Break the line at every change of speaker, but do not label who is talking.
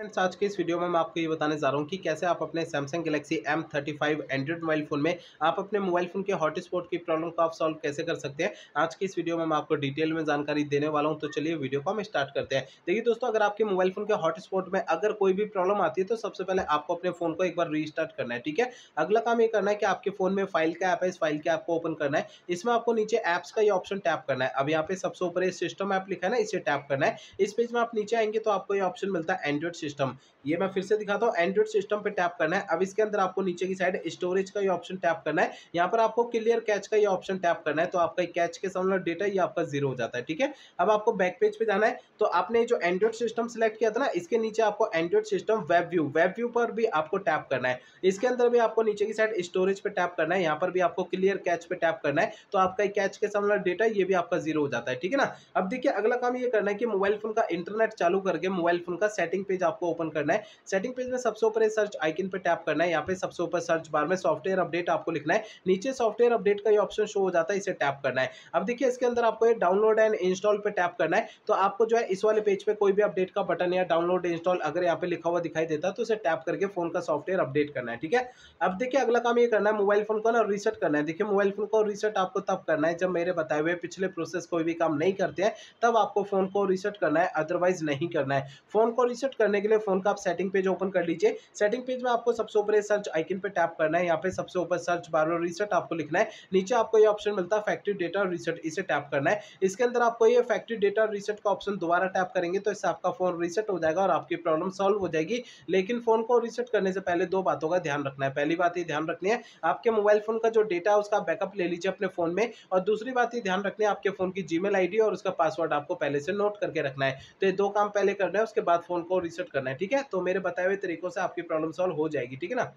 Friends आज के इस वीडियो में मैं आपको ये बताने जा रहा हूँ कि कैसे आप अपने Samsung Galaxy M thirty five Android mobile phone में आप अपने मोबाइल फ़ोन के हॉटस्पॉट की प्रॉब्लम को आप सॉल्व कैसे कर सकते हैं। आज की इस वीडियो में मैं आपको डिटेल में जानकारी देने वाला हूँ तो चलिए वीडियो को हम स्टार्ट करते हैं। देखिए दोस्तों, अगर आपके मोबाइल फ़ोन के हॉटस्पॉट में अगर कोई भी प्रॉब्लम आती है तो सबसे पहले आपको अपने फ़ोन को एक बार रीस्टार्ट करना है, ठीक है? अगला काम ये करना है कि आपके फ़ोन में फ़ाइल का ऐप है, इस फ़ाइल के ऐप को ओपन करना है। इसमें आपको नीचे ऐप्स का ये ऑप्शन टैप करना है। अब यहाँ पे सबसे ऊपर सिस्टम ऐप लिखा है ना, इसे टैप करना है। इस पेज में आप नीचे आएँगे तो आपको ये ऑप्शन मिलता है एंड्रॉइड सिस्टम ये मैं फिर से दिखाता हूँ एंड्रॉइड सिस्टम पे टैप करना है। अब इसके अंदर आपको नीचे की साइड स्टोरेज का ये ऑप्शन टैप करना है। यहाँ पर आपको क्लियर कैच का ये ऑप्शन टैप करना है तो आपका कैच के सामने डेटा ये आपका ज़ीरो हो जाता है, ठीक है? अब आपको बैक पेज पे जाना है। तो आपने जो एंड्रॉइड सिस्टम सिलेक्ट किया था ना, इसके नीचे आपको Android system web view web view पर भी आपको टैप करना है। इसके अंदर भी आपको नीचे की साइड स्टोरेज पे टैप करना है। यहाँ पर भी आपको क्लियर कैच पे टैप करना है। तो आपका कैच के सामने डेटा ये भी आपका ज़ीरो हो जाता है, ठीक है ना? अब देखिए, अगला काम ये करना है कि मोबाइल फ़ोन का इंटरनेट चालू करके मोबाइल फ़ोन का सेटिंग पेज आपको ओपन करना है। सेटिंग पेज में सबसे ऊपर सर्च आइकन पे टैप करना है। यहाँ पे सबसे ऊपर सर्च बार में सॉफ्टवेयर अपडेट आपको लिखना है। नीचे सॉफ्टवेयर अपडेट का ये ऑप्शन शो हो जाता है, इसे टैप करना है। अब देखिए, इसके अंदर आपको डाउनलोड एंड इंस्टॉल पे टैप करना है। तो आपको जो है, इस वाले पेज पे कोई भी अपडेट का बटन या डाउनलोड, इंस्टॉल अगर यहाँ पे लिखा हुआ दिखाई देता है तो इसे टैप करके फ़ोन का सॉफ्टवेयर अपडेट करना है, ठीक है? अब देखिए, अगला काम ये करना है, मोबाइल फ़ोन को ना रीसेट करना है। देखिए, मोबाइल फ़ोन को रीसेट आपको तब करना है जब मेरे बताए हुए पिछले प्रोसेस कोई भी काम नहीं करते हैं, तब आपको फ़ोन को रीसेट करना है, अदरवाइज़ नहीं करना है। फ़ोन को रीसेट करने के लिए फ़ोन का आप सेटिंग पेज ओपन कर लीजिए। सेटिंग पेज में आपको सबसे ऊपर सर्च आइकन पे टैप करना है। यहाँ पे सबसे ऊपर सर्च बार रीसेट आपको लिखना है। नीचे आपको ये ऑप्शन मिलता है फैक्ट्री डेटा रीसेट इसे टैप करना है। इसके अंदर आपको ये फैक्ट्री डेटा रीसेट का ऑप्शन दोबारा टैप करेंगे तो इससे आपका फ़ोन रीसेट हो जाएगा और आपकी प्रॉब्लम सॉल्व हो जाएगी। लेकिन फ़ोन को रीसेट करने से पहले दो बातों का ध्यान रखना है। पहली बात ये ध्यान रखनी है, आपके मोबाइल फ़ोन का जो डेटा है उसका बैकअप ले लीजिए अपने फ़ोन में। और दूसरी बात ये ध्यान रखनी है, आपके फ़ोन की जीमेल आईडी और उसका पासवर्ड आपको पहले से नोट करके रखना है। तो ये दो काम पहले करना है, उसके बाद फ़ोन को रीसेट करना है, ठीक है? तो मेरे बताए हुए तरीकों से आपकी प्रॉब्लम सॉल्व हो जाएगी, ठीक है ना?